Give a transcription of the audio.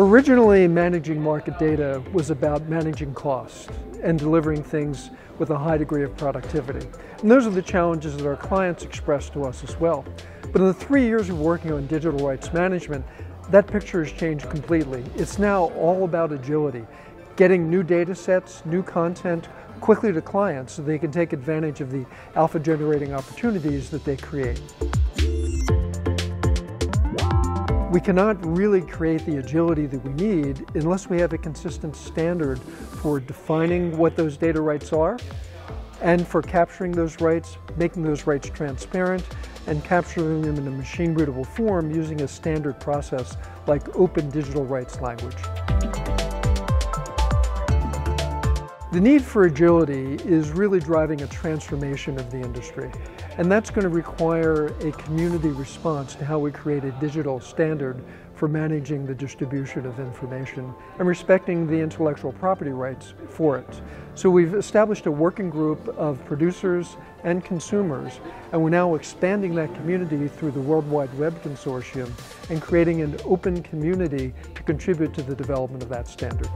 Originally, managing market data was about managing cost and delivering things with a high degree of productivity. And those are the challenges that our clients express to us as well. But in the three years of working on digital rights management, that picture has changed completely. It's now all about agility, getting new data sets, new content quickly to clients so they can take advantage of the alpha generating opportunities that they create. We cannot really create the agility that we need unless we have a consistent standard for defining what those data rights are and for capturing those rights, making those rights transparent, and capturing them in a machine readable form using a standard process like open digital rights language. The need for agility is really driving a transformation of the industry. And that's going to require a community response to how we create a digital standard for managing the distribution of information and respecting the intellectual property rights for it. So we've established a working group of producers and consumers, and we're now expanding that community through the World Wide Web Consortium and creating an open community to contribute to the development of that standard.